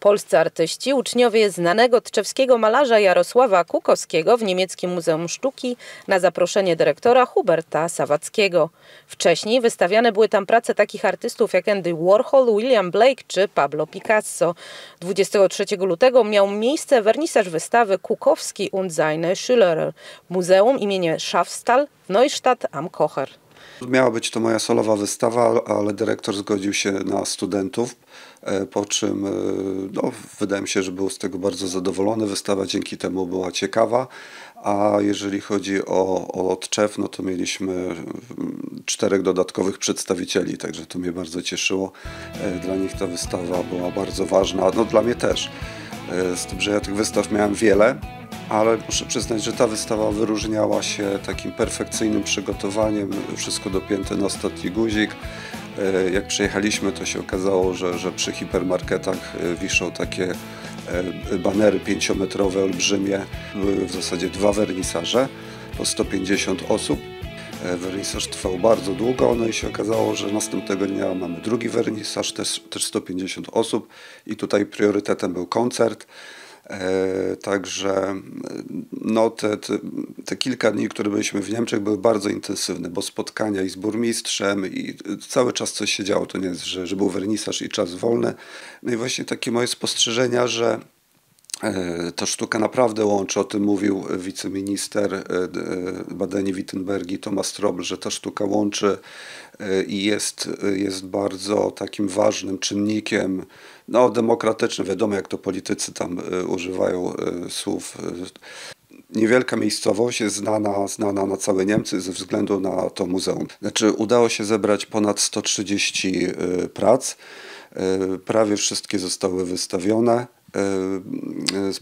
Polscy artyści, uczniowie znanego tczewskiego malarza Jarosława Kukowskiego w niemieckim Muzeum Sztuki na zaproszenie dyrektora Huberta Sawackiego. Wcześniej wystawiane były tam prace takich artystów jak Andy Warhol, William Blake czy Pablo Picasso. 23 lutego miał miejsce wernisaż wystawy Kukowski und seine Schüler Muzeum imienia Schaffstal w Neustadt am Kocher. Miała być to moja solowa wystawa, ale dyrektor zgodził się na studentów, e, po czym e, no, wydaje mi się, że był z tego bardzo zadowolony. Wystawa dzięki temu była ciekawa, a jeżeli chodzi o, o Tczew, no to mieliśmy mm, czterech dodatkowych przedstawicieli, także to mnie bardzo cieszyło. E, dla nich ta wystawa była bardzo ważna, no dla mnie też. Z tym, że ja tych wystaw miałem wiele, ale muszę przyznać, że ta wystawa wyróżniała się takim perfekcyjnym przygotowaniem, wszystko dopięte na ostatni guzik. E, jak przyjechaliśmy, to się okazało, że, że przy hipermarketach e, wiszą takie e, banery pięciometrowe, olbrzymie. Były w zasadzie dwa wernisaże po 150 osób. Wernisaż trwał bardzo długo, no i się okazało, że następnego dnia mamy drugi wernisaż, też, też 150 osób i tutaj priorytetem był koncert. E, także no, te, te, te, kilka dni, które byliśmy w Niemczech, były bardzo intensywne, bo spotkania i z burmistrzem, i cały czas coś się działo. To nie jest, że, że był wernisaż i czas wolny. No i właśnie takie moje spostrzeżenia, że ta sztuka naprawdę łączy, o tym mówił wiceminister e, Badeni-Wittenbergi Thomas Strobl, że ta sztuka łączy i jest, jest bardzo takim ważnym czynnikiem no, demokratycznym. Wiadomo, jak to politycy tam używają słów. Niewielka miejscowość jest znana, znana na całe Niemcy ze względu na to muzeum. Znaczy, udało się zebrać ponad 130 y, prac. Prawie wszystkie zostały wystawione.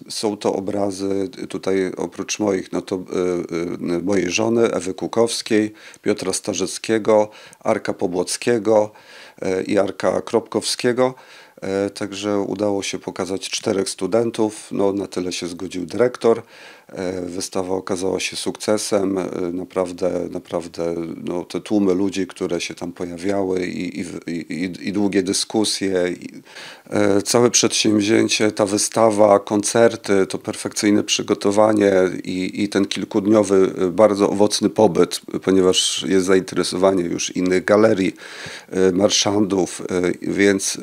Są to obrazy tutaj oprócz moich, no to mojej żony Ewy Kukowskiej, Piotra Starzeckiego, Arka Pobłockiego i Arka Kropkowskiego. E, także udało się pokazać czterech studentów. No, na tyle się zgodził dyrektor. E, wystawa okazała się sukcesem. E, naprawdę, naprawdę no, te tłumy ludzi, które się tam pojawiały i, i, i, i długie dyskusje. całe przedsięwzięcie, ta wystawa, koncerty, to perfekcyjne przygotowanie i, i ten kilkudniowy, bardzo owocny pobyt, ponieważ jest zainteresowanie już innych galerii, marszandów, więc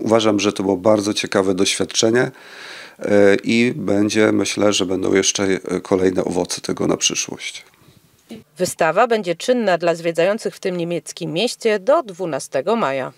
uważam, że to było bardzo ciekawe doświadczenie e, i będzie, myślę, że będą jeszcze kolejne owoce tego na przyszłość. Wystawa będzie czynna dla zwiedzających w tym niemieckim mieście do 12 maja.